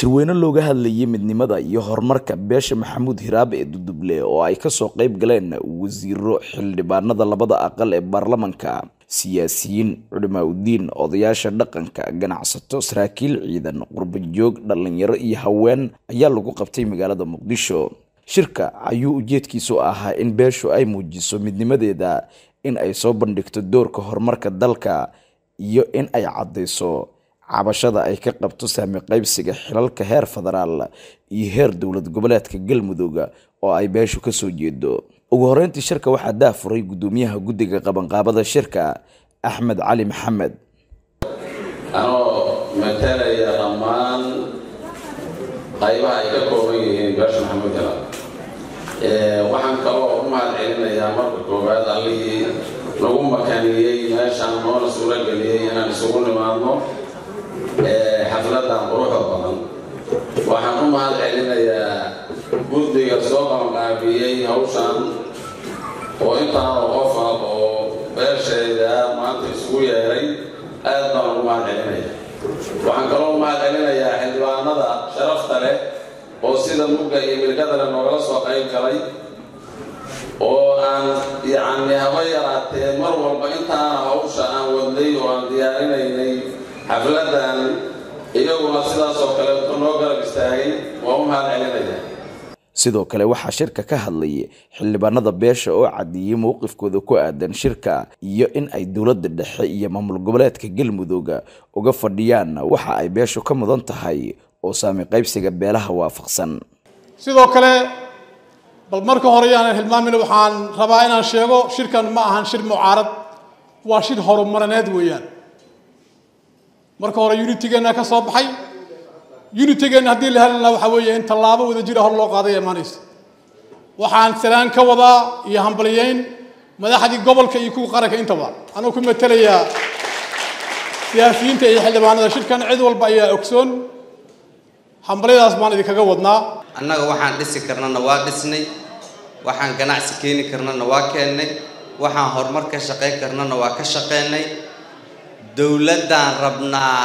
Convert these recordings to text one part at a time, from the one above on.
shirweyne looga hadlayay midnimada iyo horumarka beesha maxamuud hiraabe ee duduble oo ay ka soo qayb galeen wasiiro xildhibaanada labada aqal ee baarlamanka. Siyaasiyiin culimaa udiin odayaasha dhaqanka ganacsato saraakiil ciidan qurbajoog dhalinyaro iyo haween ayaa lagu qabtay magaalada muqdisho. Shirka ayuu ujeedkiisu ahaa in beeshu ay muujiso midnimadeeda in ay soo bandhigto doorka horumarka dalka iyo in ay caddayso cabashada ay ka qabto saami qaybsiga xilalka heer federaal iyo heer dowlad goboleedka galmudug oo ay beeshu ka soo jeedo. Ugu horeyntii shirka waxaa daafuray guddoomiyaha guddiga qabanqaabada shirka axmed cali maxamed. Anoo matalaya dhammaan qaybaha ay ka kooban yihiin beesha maxamuud hila waxaan kaloo u mahad celinayaa marka koowaad allihii lagu makaniyey meeshaan noona suuro inaan isugu nimaadno xafladan quruxda badan. Waxaan u mahad celinayaa guddiga soo qabanqaabiyey hawshan oo intaanoo qofa oo beeshayda maanta isugu yeeray aad baan ugu mahad celinaya waxaan kaloo mahad celinayaa xildhibaanada sharafta leh oo sida mugga iyo milgadale noogala soo qayb galay oo aan yacni haba yaraatee mar walba intaana hawsha aan wadnay oo aan diyaarinaynay xafladan iyaguna sidaas oo kaleeto noo garab istaagay waa u mahad celinaya. Sidoo kale waxaa shirka ka hadlayay xildhibaanada beesha oo caddeeyey mowqifkooda ku aadan shirka iyo in ay dowladda dhexe iyo maamul goboleedka galmudug uga fadhiyaan waxa ay beeshu ka mudan tahay oo saami qaybsiga beelaha waafaqsan. Sidoo kale bal marka hore yaanan hilmaamin waxaan rabaa inaan sheego shirkan ma ahan shir mucaarad waa shir horumarineed weeyaan marka hore unitigeenna ka soo baxay. Unitigeenna haddii la helana waxaa weeye in tallaabo wada jira hor loo qaaday imaanaysa waxaan salaan ka wadaa iyo hambaliyeyn madaxdii gobolka iyo kuwa qaranka intaba anuu ku matelayaa siyaasiyiinta iyo xildhibaanada. Shirkan cid walba ayaa ogsoon. Hambalyadaas baan idinkaga wadnaa. Annaga waxaan dhisi karnana waa dhisnay. Waxaan ganacsi keeni karnana waa keennay waxaan horumar ka shaqayn karnana waa ka shaqaynay dowladdaan rabnaa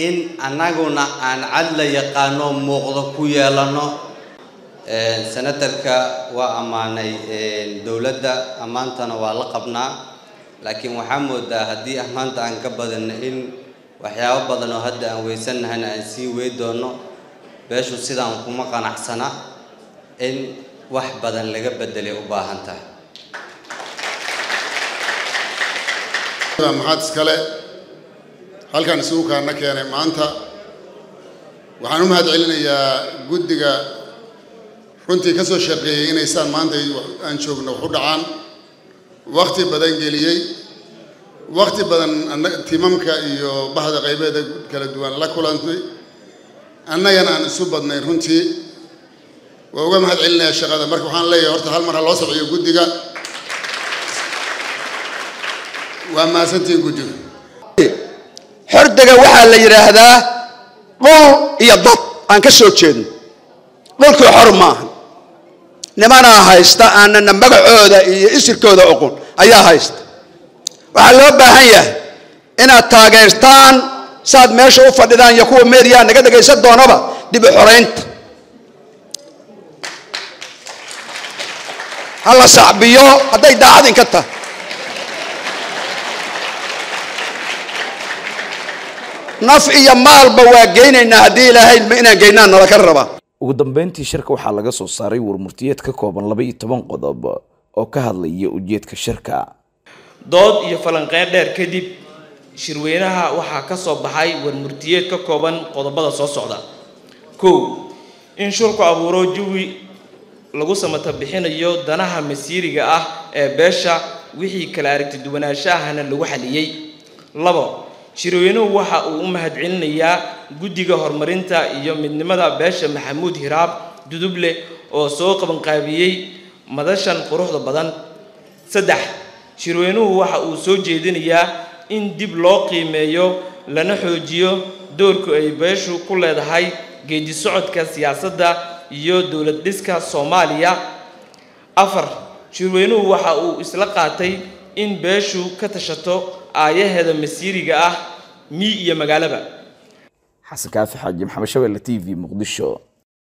in annaguna aan cadla yaqaano muuqdo ku yeelano. Senatarka waa ammaanay dowladda ammaantana waa la qabnaa. Laakiin waxaa moodaa haddii ammaanta aan ka badano in waxyaabo badan oo hadda aan weysanahayna aan sii wey doono beeshu sidaan kuma qanacsana in wax badan laga bedelay u baahan tahay. Maxaad iskale halkan isugu kaana keenay maanta. Waxaan u mahad celinayaa guddiga runtii ka soo shaqeeyey inaysaan maanta aan joogno wax u dhacaan. Wakti badan geliyey. Wakti badan timamka iyo bahda qaybeeda kala duwan la kulantay. Annagana aan isu badnay runtii. Waa uga mahad celinayaa shaqada. Marka waxaan leeyahay horta hal mar ha loo socyo guddiga. Waa mahadsantihiin guddiga xordaga waxaa la yidhaahdaa dhul iyo dad aan ka soo jeedno dhulkii xor maaha nimanaa haysta aanana magacooda iyo isirkooda oqon ayaa haysta. Waxaa loo baahan yahay inaad taageertaan saaad meesha u fadhidaan iyo kuwa meediyaa naga dhagaysan doonaba dib u xoraynta ha la sacbiyo hadday daacadinka tahay naf iyo maalba waa geynaynaa haddii ilaahay inaan geynaan nala ka rabaa. Ugu dambeyntii shirka waxaa laga soo saaray warmurtiyeed ka kooban laba iyo toban qodob oo ka hadlaya ujeedka shirka. Dood iyo falanqeyn dheer kadib shirweynaha waxaa ka soo baxay warmurtiyeed ka kooban qodobada soo socda. Kow in shulku abuuro jawi lagu samata bixinayo danaha masiiriga ah ee beesha wixii kala aragti duwanaashaahana lagu xaliyey labo shirweynuhu waxa uu u mahad celinayaa guddiga horumarinta iyo midnimada beesha maxamuud hiraab duduble oo soo qabanqaabiyey madashan quruxda badan. Saddex shirweynuhu waxa uu soo jeedinayaa in dib loo qiimeeyo lana xoojiyo doorku ay beeshu ku leedahay geedi socodka siyaasadda iyo dowlad dhiska soomaaliya. Afar shirweynuhu waxa uu isla qaatay in beeshu ka tashato aayaheeda masiiriga ah mii iyo magaalaba xasan kaafi xaaji maxamed shabeelle t v muqdisho